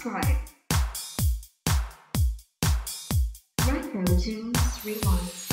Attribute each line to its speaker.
Speaker 1: subscribe. Retro Tunes Rewind.